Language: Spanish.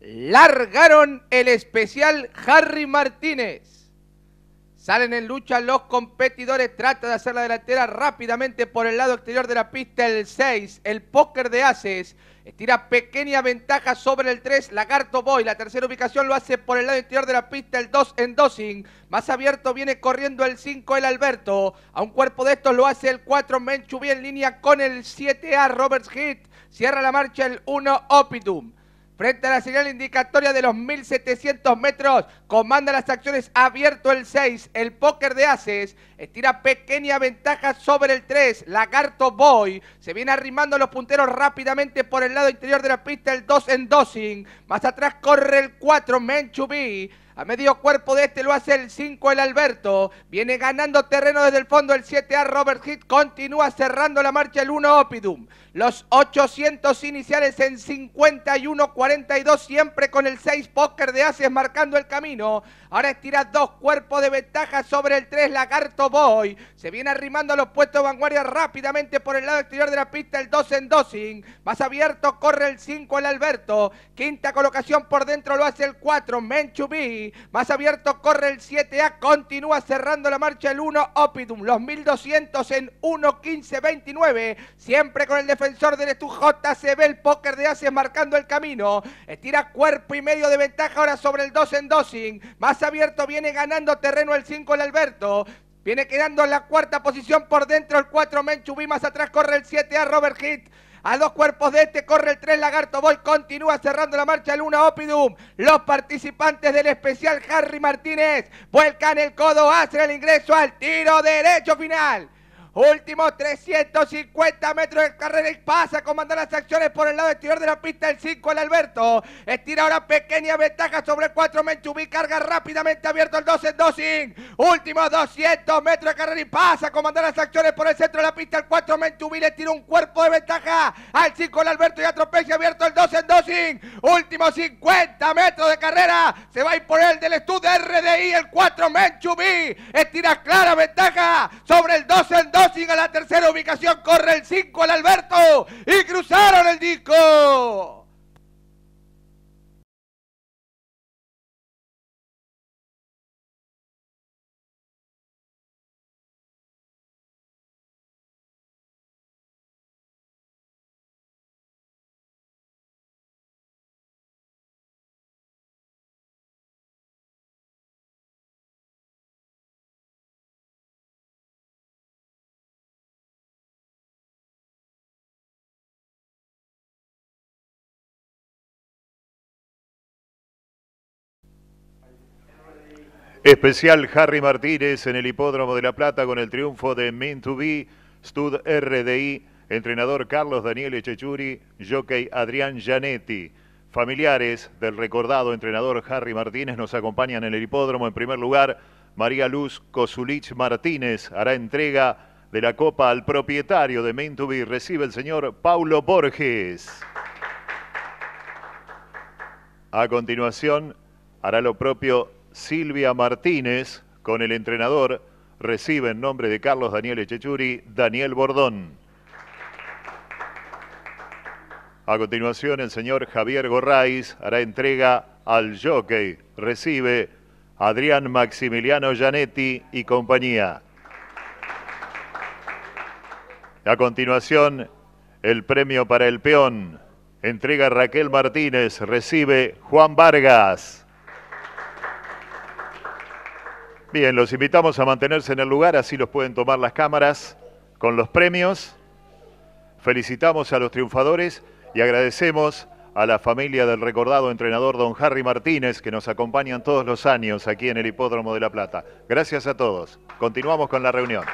largaron el especial Harry Martínez. Salen en lucha los competidores, trata de hacer la delantera rápidamente por el lado exterior de la pista el 6, el póker de Aces. Estira pequeña ventaja sobre el 3, Lagarto Boy. La tercera ubicación lo hace por el lado interior de la pista el 2 en Dosing. Más abierto viene corriendo el 5 el Alberto. A un cuerpo de estos lo hace el 4 Menchubi en línea con el 7A Roberts Hit. Cierra la marcha el 1 Opidum. Frente a la señal indicatoria de los 1700 metros, comanda las acciones abierto el 6, el póker de Aces, estira pequeña ventaja sobre el 3, Lagarto Boy, se viene arrimando los punteros rápidamente por el lado interior de la pista, el 2 en Dosing, más atrás corre el 4, Menchubí, a medio cuerpo de este lo hace el 5 el Alberto. Viene ganando terreno desde el fondo el 7A Robert Hit. Continúa cerrando la marcha el 1 Opidum. Los 800 iniciales en 51-42 siempre con el 6 Póker de Aces marcando el camino. Ahora estira dos cuerpos de ventaja sobre el 3 Lagarto Boy. Se viene arrimando a los puestos de vanguardia rápidamente por el lado exterior de la pista el 2 en Dosing. Más abierto corre el 5 el Alberto. Quinta colocación por dentro lo hace el 4 Menchubí. Más abierto corre el 7A. Continúa cerrando la marcha el 1 Opidum. Los 1200 en 1.15.29. Siempre con el defensor del Estu JCB. El póker de Aces marcando el camino. Estira cuerpo y medio de ventaja ahora sobre el 2 en Dosing. Más abierto viene ganando terreno el 5 el Alberto. Viene quedando en la cuarta posición por dentro el 4 Menchubí. Más atrás corre el 7A Robert Hit. A dos cuerpos de este corre el 3 Lagarto Boy. Continúa cerrando la marcha el 1 Opidum. Los participantes del especial Harry Martínez vuelcan el codo, hacen el ingreso al tiro derecho final. Últimos 350 metros de carrera y pasa a comandar las acciones por el lado exterior de la pista el 5 el Alberto. Estira ahora pequeña ventaja sobre el 4 Menchubí. Carga rápidamente abierto el 2 en Dosing. Últimos 200 metros de carrera y pasa a comandar las acciones por el centro de la pista el 4 Menchubí. Le tira un cuerpo de ventaja al 5 el Alberto y atropella abierto el 2 en Dosing. Últimos 50 metros de carrera. Se va a ir por el del estudio RDI el 4 Menchubí. Estira clara ventaja sobre el 2 en Dosing. A la tercera ubicación corre el 5 el Alberto y cruzaron el disco. Especial Harry Martínez en el Hipódromo de La Plata con el triunfo de Mean to Be, Stud RDI, entrenador Carlos Daniel Echechuri, jockey Adrián Gianetti. Familiares del recordado entrenador Harry Martínez nos acompañan en el hipódromo. En primer lugar, María Luz Kosulich Martínez hará entrega de la copa al propietario de Main to Be. Recibe el señor Paulo Borges. A continuación, hará lo propio Silvia Martínez con el entrenador. Recibe en nombre de Carlos Daniel Echechuri, Daniel Bordón. A continuación, el señor Javier Gorraiz hará entrega al jockey. Recibe Adrián Maximiliano Gianetti y compañía. A continuación, el premio para el peón. Entrega Raquel Martínez, recibe Juan Vargas. Bien, los invitamos a mantenerse en el lugar, así los pueden tomar las cámaras con los premios. Felicitamos a los triunfadores y agradecemos a la familia del recordado entrenador don Harry Martínez que nos acompañan todos los años aquí en el Hipódromo de La Plata. Gracias a todos. Continuamos con la reunión.